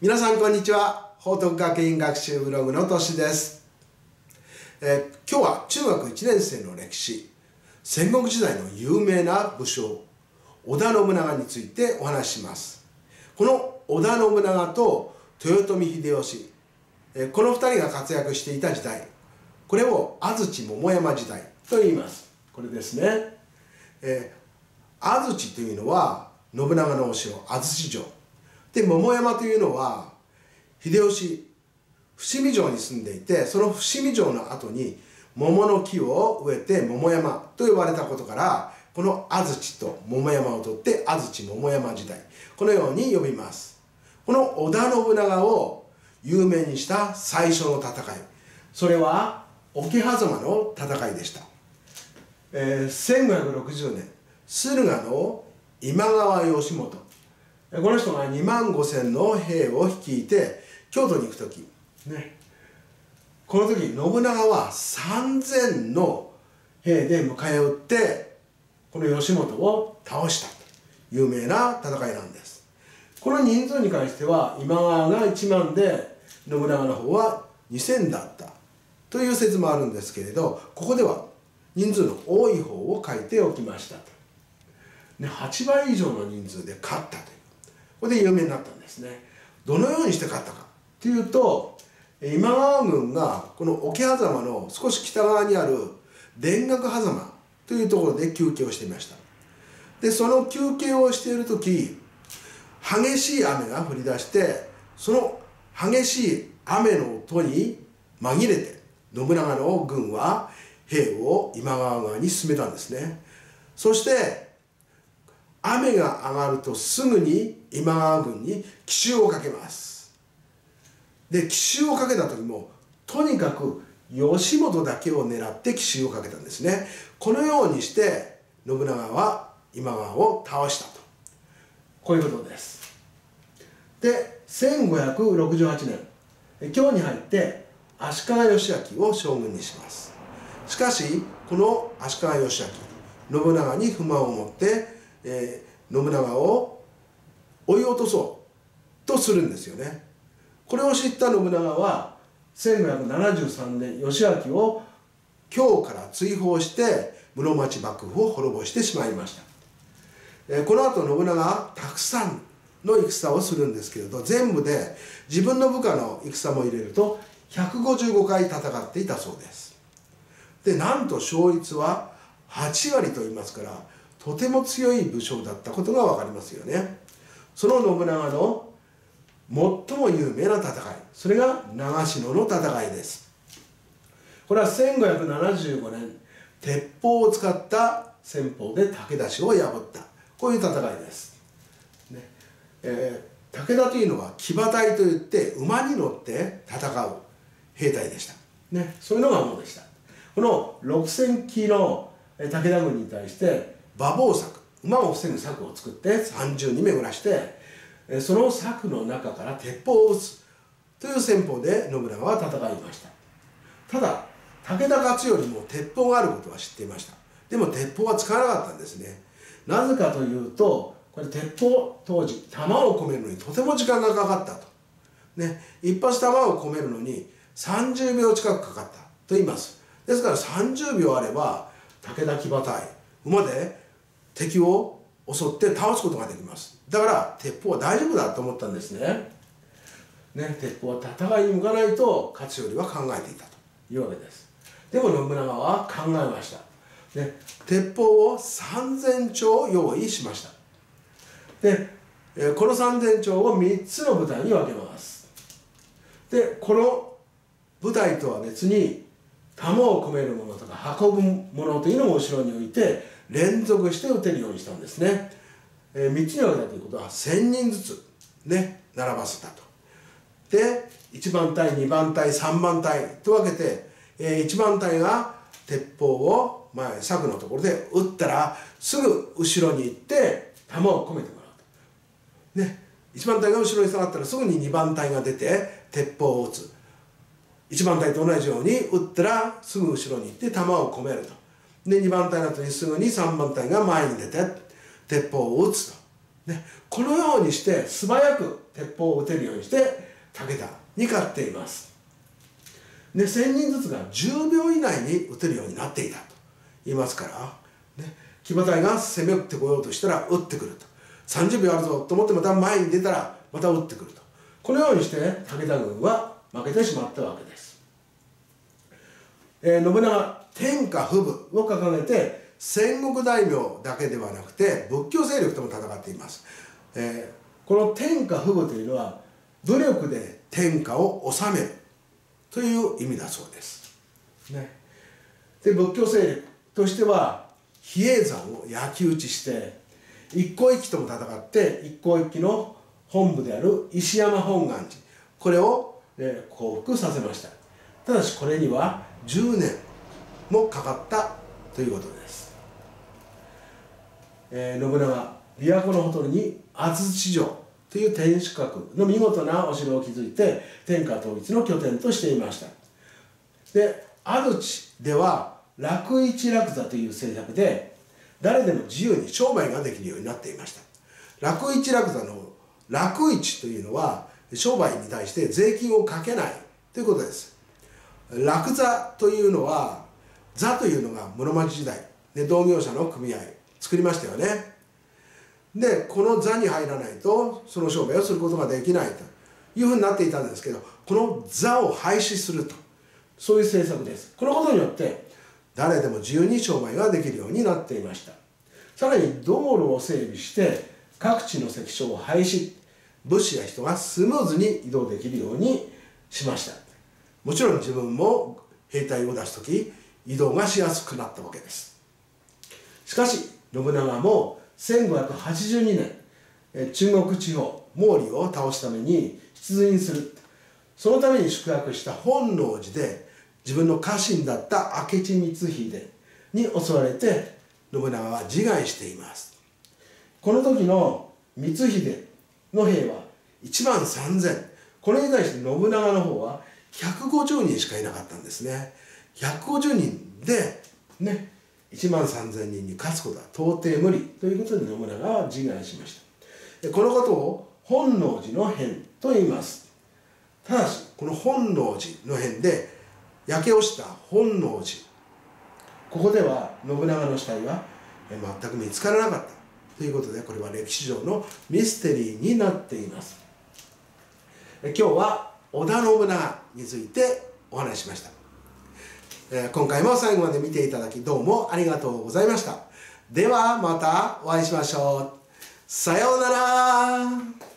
皆さんこんにちは。報徳学院学習ブログのとしです、え、今日は中学1年生の歴史。戦国時代の有名な武将織田信長についてお話します。この織田信長と豊臣秀吉、え、この2人が活躍していた時代これを安土桃山時代と言います。これですね、え、安土というのは信長のお城安土城で桃山というのは秀吉伏見城に住んでいてその伏見城の後に桃の木を植えて桃山と呼ばれたことからこの安土と桃山を取って安土桃山時代このように呼びます。この織田信長を有名にした最初の戦い。それは桶狭間の戦いでした、えー、1560年駿河の今川義元。この人が2万5千の兵を率いて京都に行く時。ね。この時信長は3,000の兵で迎え撃ってこの義元を倒したと。有名な戦いなんです。この人数に関しては今川が1万で信長の方は2,000だったという説もあるんですけれどここでは人数の多い方を書いておきましたと、ね、8倍以上の人数で勝ったとで有名になったんですね。どのようにして勝ったかというと今川軍がこの桶狭間の少し北側にある田楽狭間というところで休憩をしていました。でその休憩をしている時激しい雨が降り出してその激しい雨の音に紛れて信長の軍は兵を今川側に進めたんですね。そして雨が上がるとすぐに今川軍に奇襲をかけます。で奇襲をかけた時もとにかく義元だけを狙って奇襲をかけたんですね。このようにして信長は今川を倒したと。こういうことです。で1568年今日に入って足利義昭を将軍にします。しかしこの足利義昭信長に不満を持ってえ、信長を追い落とそうとするんですよね。これを知った信長は1573年義明を京から追放して室町幕府を滅ぼしてしまいました、この後信長はたくさんの戦をするんですけれど全部で自分の部下の戦も入れると155回戦っていたそうです。でなんと勝率は8割と言いますからとても強い武将だったことが分かりますよね。その信長の最も有名な戦い。それが長篠の戦いです。これは1575年鉄砲を使った戦法で武田氏を破った。こういう戦いです、ね。えー、武田というのは騎馬隊といって馬に乗って戦う兵隊でした、ね、そういうのがものでした。この6000騎の武田軍に対して馬防柵。馬を防ぐ柵を作って三重に巡らしてその柵の中から鉄砲を撃つ。という戦法で信長は戦いました。ただ武田勝頼も鉄砲があることは知っていました。でも鉄砲は使わなかったんですね。なぜかというとこれ鉄砲当時弾を込めるのにとても時間がかかったと。ね一発弾を込めるのに30秒近くかかったと言います。ですから30秒あれば武田騎馬隊馬で敵を襲って倒すことができます。だから鉄砲は大丈夫だと思ったんですね。ね鉄砲は戦いに向かないと勝頼は考えていたというわけです。でも信長は考えました。ね、鉄砲を3000丁用意しました。でこの3000丁を3つの部隊に分けます。でこの部隊とは別に弾を込めるものとか運ぶものというのも後ろに置いて連続して打てるようにしたんですね、えー、3つに分けたということは1000人ずつね並ばせたと。で1番隊2番隊3番隊と分けて、えー、1番隊が鉄砲を前柵のところで撃ったらすぐ後ろに行って弾を込めてもらうと。ね1番隊が後ろに下がったらすぐに2番隊が出て鉄砲を撃つ。1番隊と同じように撃ったらすぐ後ろに行って弾を込めると。で2番隊の後にすぐに3番隊が前に出て鉄砲を撃つと。ね、このようにして素早く鉄砲を撃てるようにして武田に勝っています。で1000人ずつが10秒以内に撃てるようになっていたと。言いますから、ね、騎馬隊が攻めてこようとしたら撃ってくると。30秒あるぞと思ってまた前に出たらまた撃ってくると。このようにして武田軍は負けてしまったわけです、えー、信長天下不武を掲げて戦国大名だけではなくて仏教勢力とも戦っています、えー、この天下不武というのは武力で天下を治めるという意味だそうです、ね、で仏教勢力としては比叡山を焼き討ちして一向一揆とも戦って一向一揆の本部である石山本願寺これを、え降伏させました。ただしこれには10年もかかったということです。えー、信長琵琶湖のほとりに厚土城という天守閣の見事なお城を築いて天下統一の拠点としていました。で安土では楽一楽座という政策で誰でも自由に商売ができるようになっていました。楽一楽座の楽一というのは商売に対して税金をかけないということです。楽座というのは座というのが室町時代で同業者の組合作りましたよね。でこの座に入らないとその商売をすることができないというふうになっていたんですけどこの座を廃止するとそういう政策です。このことによって誰でも自由に商売ができるようになっていました。さらに道路を整備して各地の関所を廃止物資や人がスムーズに移動できるようにしました。もちろん自分も兵隊を出す時移動がしやすくなったわけです。しかし信長も1582年中国地方毛利を倒すために出陣する。そのために宿泊した本能寺で自分の家臣だった明智光秀に襲われて信長は自害しています。この時の光秀の兵は1万3000これに対して信長の方は150人しかいなかったんですね。150人でね1万3000人に勝つことは到底無理ということで信長は自害しました。このことを本能寺の変と言います。ただしこの本能寺の変で焼け落ちた本能寺。ここでは信長の死体は全く見つからなかったということでこれは歴史上のミステリーになっています。今日は織田信長についてお話ししました。え今回も最後まで見ていただきどうもありがとうございました。ではまたお会いしましょう。さようなら